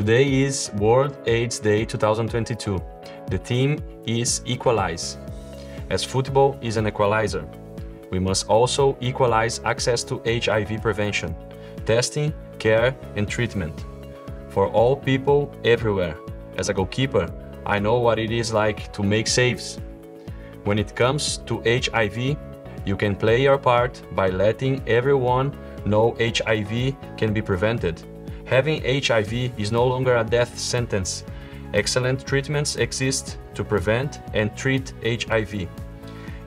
Today is World AIDS Day 2022. The theme is Equalize. As football is an equalizer, we must also equalize access to HIV prevention, testing, care, and treatment for all people everywhere. As a goalkeeper, I know what it is like to make saves. When it comes to HIV, you can play your part by letting everyone know HIV can be prevented. Having HIV is no longer a death sentence. Excellent treatments exist to prevent and treat HIV.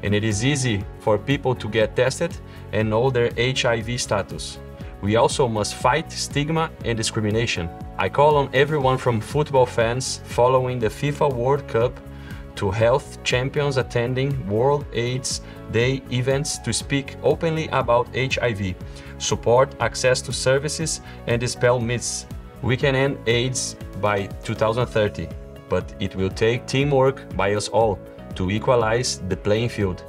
And it is easy for people to get tested and know their HIV status. We also must fight stigma and discrimination. I call on everyone from football fans following the FIFA World Cup to health champions attending World AIDS Day events to speak openly about HIV, support access to services, and dispel myths. We can end AIDS by 2030, but it will take teamwork by us all to equalize the playing field.